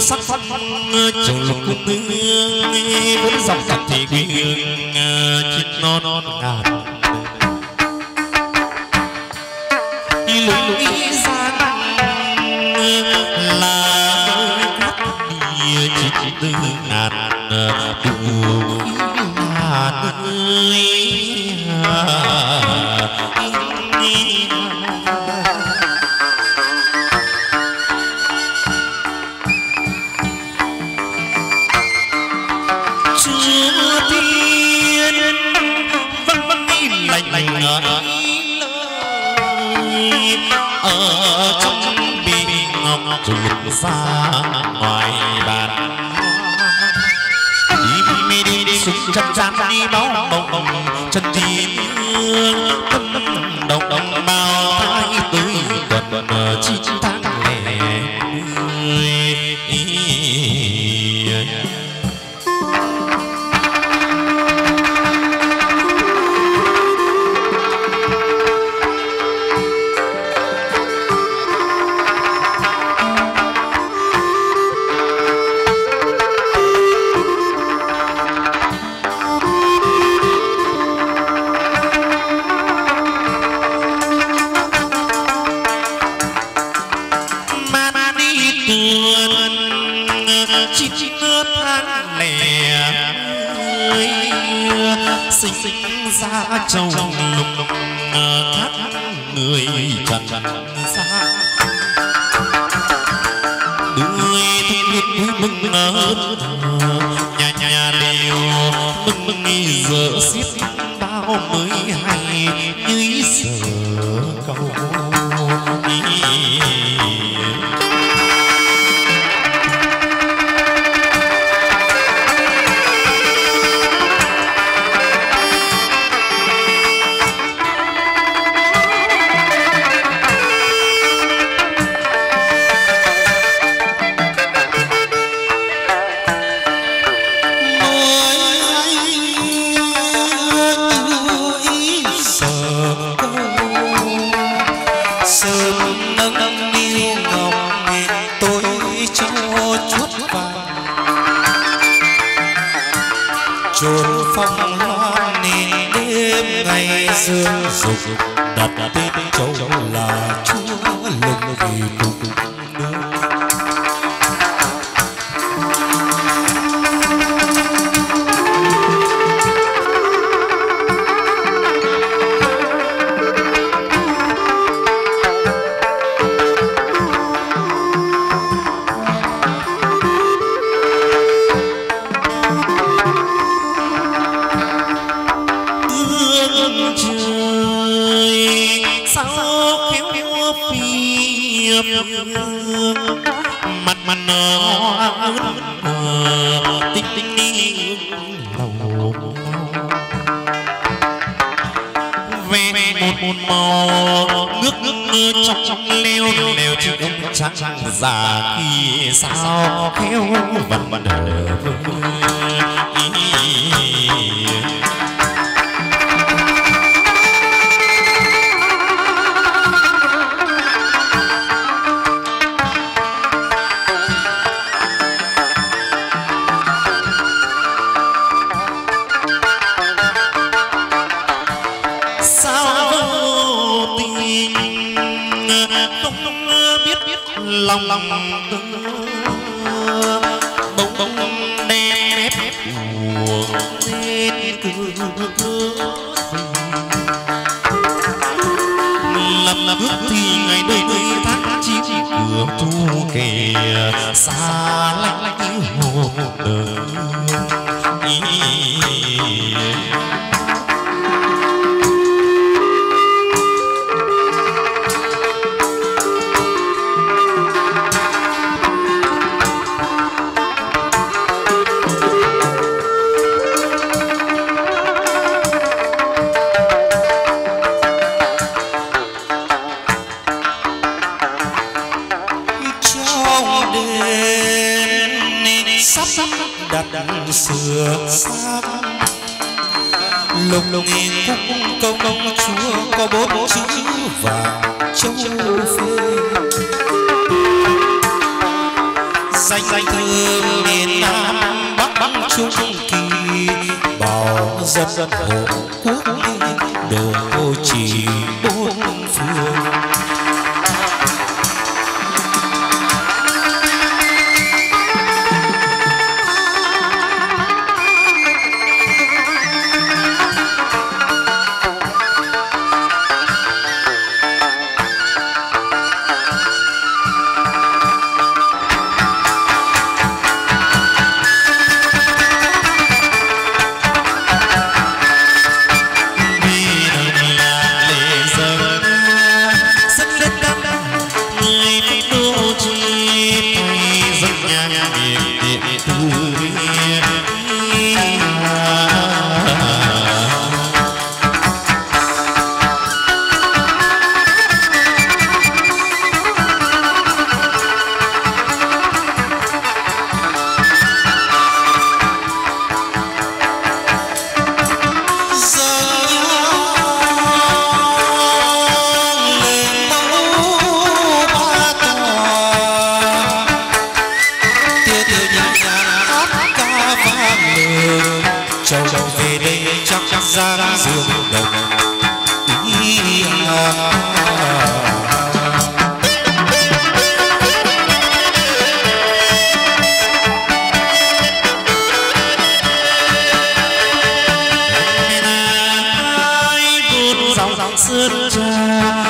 sắc phong châu lục cung tương vẫn dòng dòng thì quê hương ờ, chín non ngàn lạnh lạnh ở trong bị ngọc trục xa ngoài bàn đi mi đi đi súng chân chân đi báo bồng chân đi tâm đồng đồng bao thái tươi tuần trần xa người thân biết mừng ơn nhà nhà đều mừng mừng giờ xiết bao mới hay như giờ câu một màu nước nước mưa trong trong leo leo chữ ông trắng già khi sao khéo vần vần đời lòng lòng bỗng bỗng đem ép buồn lên cửa làm lầm bước thì ngày đời đời tháng chín cửa thu kề xa lạnh lạnh hồ đời danh thương miền nam bắc bắc trung kỳ. Bảo dân dân hộ quốc đồ 自在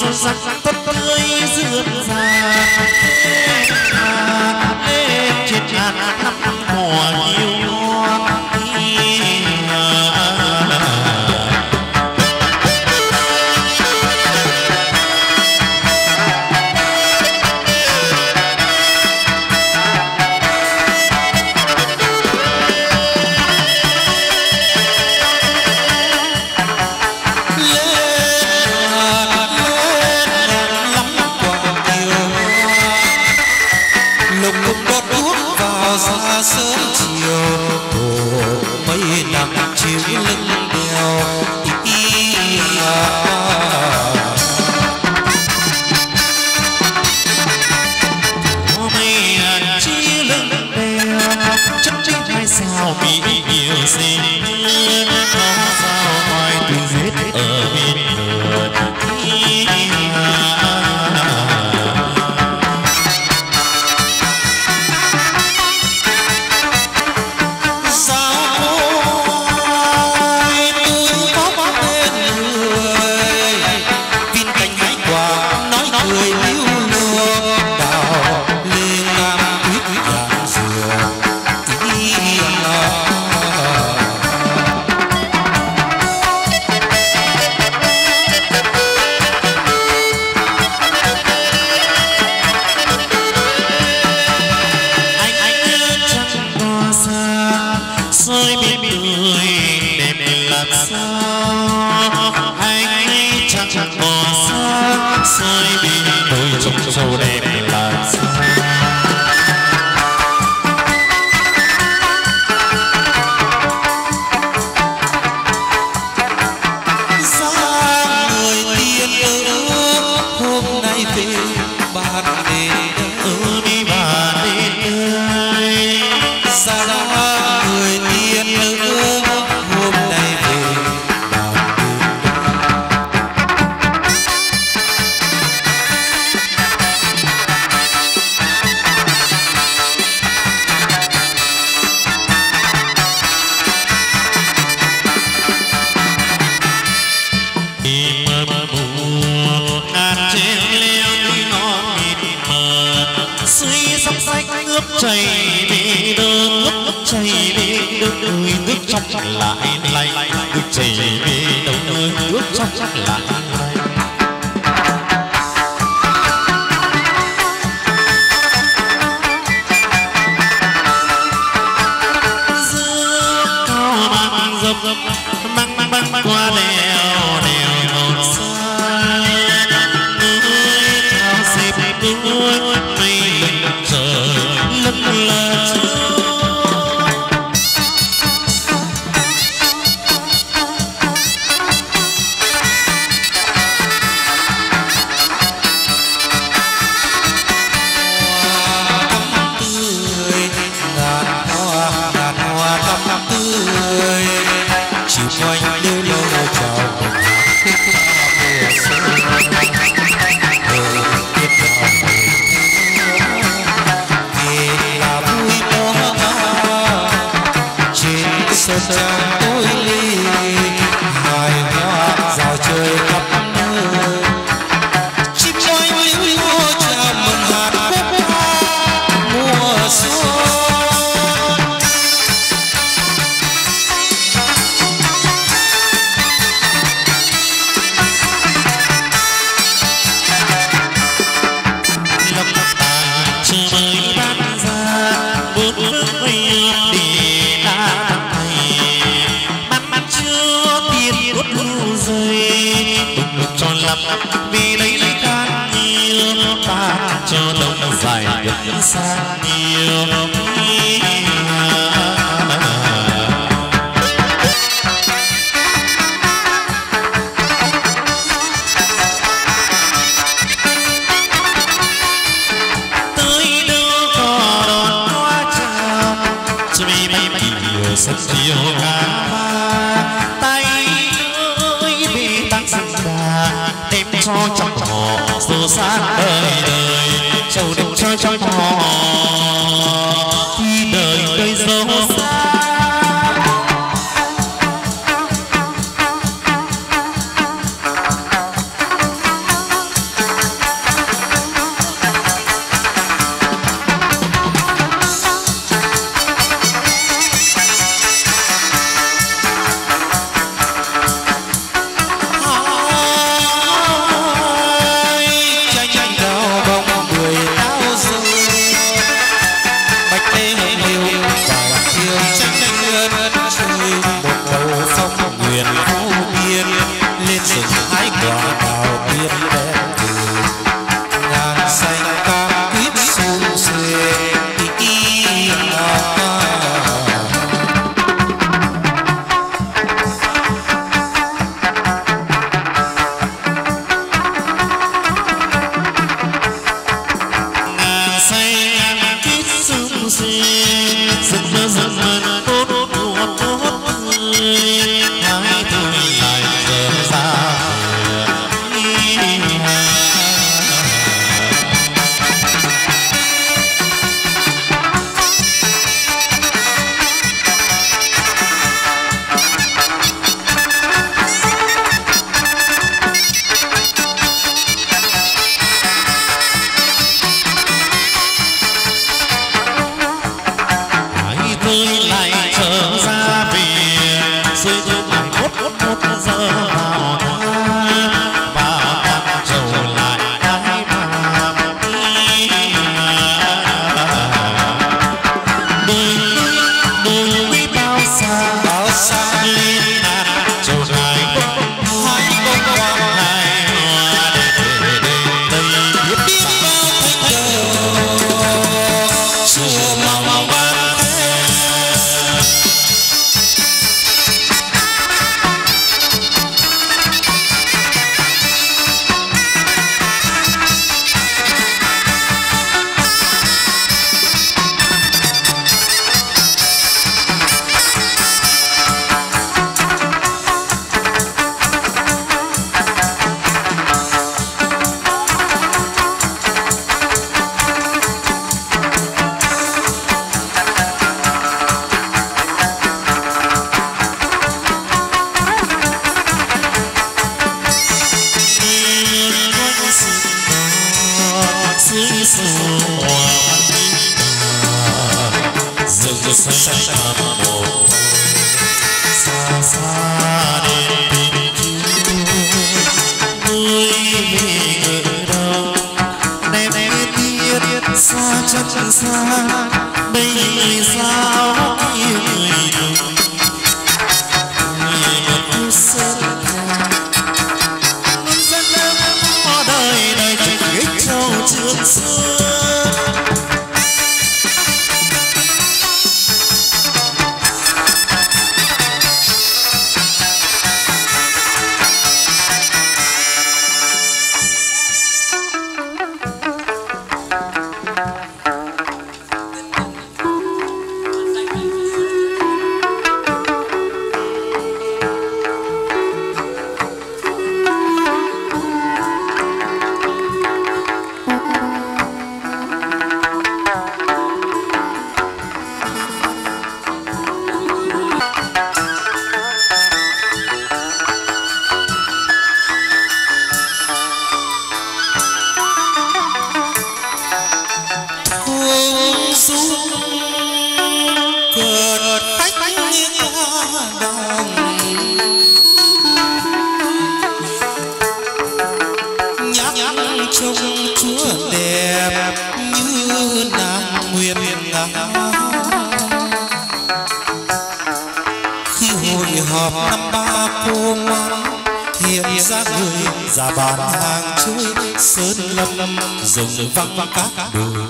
sớm chiều ಸದಾ trong lại lại cứ chỉ vì đâu nơi bước trong lại. dài gần xa nhiều Oh, Rock. một sắc sắc mà một xa xa đến bên chúa tôi về ở đâu đem em tiết xa chân xa đây sao yêu bàn hàng chuối sơn lâm dùng văng văng các đường